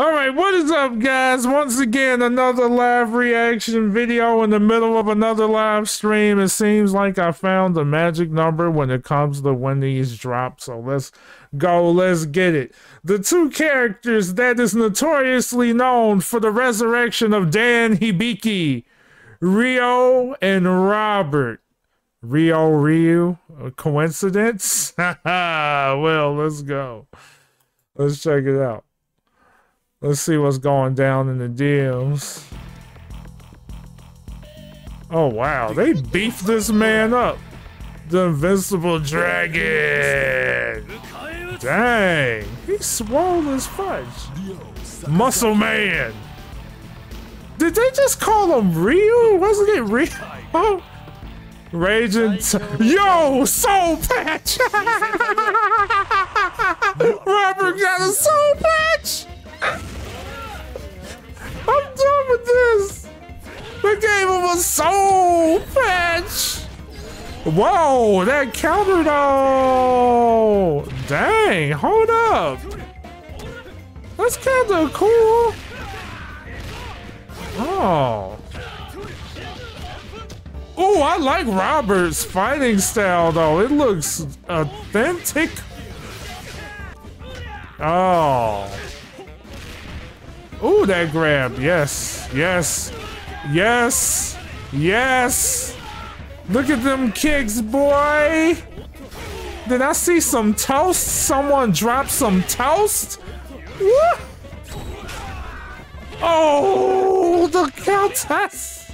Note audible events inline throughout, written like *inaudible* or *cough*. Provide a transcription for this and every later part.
All right, what is up, guys? Once again, another live reaction video in the middle of another live stream. It seems like I found the magic number when it comes to when these drop. So let's go, let's get it. The two characters that is notoriously known for the resurrection of Dan Hibiki, Ryo and Robert. Ryo Ryu? A coincidence? *laughs* well, let's go. Let's check it out. Let's see what's going down in the DMs. Oh wow, they beefed this man up. The Invincible Dragon. Dang, he's swole as fudge. Muscle Man. Did they just call him Ryu? Wasn't it Ryu? *laughs* Raging. Yo, Soul Patch! *laughs* soul patch. Whoa, that counter though. Dang, hold up. That's kind of cool. Oh. Oh, I like Robert's fighting style though. It looks authentic. Oh. Ooh, that grab. Yes. Yes. Yes. Yes. Look at them kicks, boy. Did I see some toast? Someone drop some toast? What? Oh, the countess.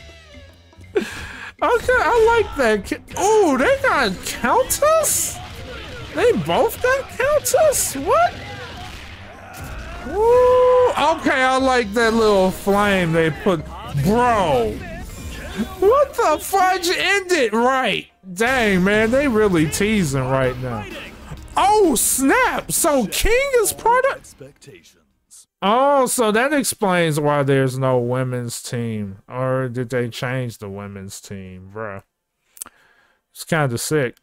Okay, I like that. Oh, they got countess? They both got countess? What? Woo! Okay, I like that little flame they put. Bro! What the fudge ended right? Dang, man, they really teasing right now. Oh, snap! So King is part of... Oh, so that explains why there's no women's team. Or did they change the women's team, bruh? It's kind of sick.